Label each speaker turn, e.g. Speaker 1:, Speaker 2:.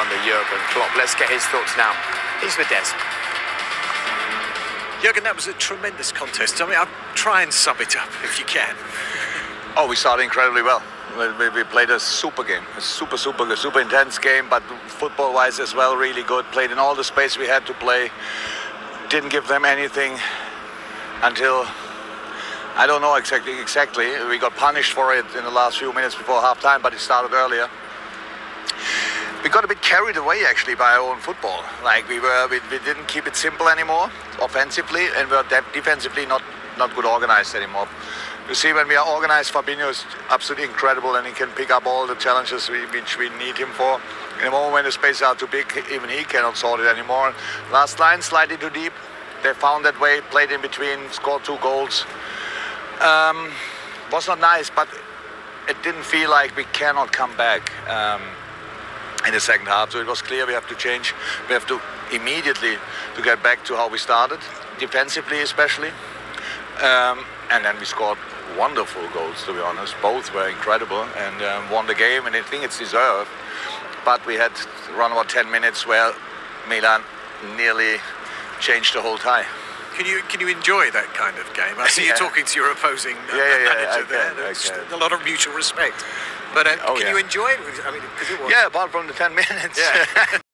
Speaker 1: under Jurgen Klopp. Let's get his thoughts now. He's with Des.
Speaker 2: Jurgen, that was a tremendous contest. I mean, I'll try and sum it up if you can.
Speaker 3: Oh, we started incredibly well. We, we played a super game, a super, super, super intense game, but football-wise as well, really good. Played in all the space we had to play. Didn't give them anything until I don't know exactly. Exactly, we got punished for it in the last few minutes before halftime, but it started earlier. We got a bit carried away actually by our own football. Like we were, we, we didn't keep it simple anymore offensively, and we were de- defensively not not good organized anymore. You see, when we are organized, Fabinho is absolutely incredible, and he can pick up all the challenges we, which we need him for. In a moment when the spaces are too big, even he cannot sort it anymore. Last line slightly too deep. They found that way, played in between, scored two goals. Um, was not nice, but it didn't feel like we cannot come back um, in the second half. So it was clear we have to change. We have to immediately to get back to how we started, defensively especially. Um, and then we scored wonderful goals, to be honest. Both were incredible and um, won the game, and I think it's deserved. But we had around about 10 minutes where Milan nearly changed the whole tie.
Speaker 2: Can you can you enjoy that kind of game? I see
Speaker 3: Yeah.
Speaker 2: you talking to your opposing
Speaker 3: Yeah, yeah, yeah,
Speaker 2: manager
Speaker 3: I
Speaker 2: there.
Speaker 3: can, I can.
Speaker 2: a lot of mutual respect. But uh,
Speaker 3: Oh,
Speaker 2: can
Speaker 3: yeah.
Speaker 2: you enjoy it? I mean, it was
Speaker 3: Yeah, apart from the 10 minutes.
Speaker 2: Yeah.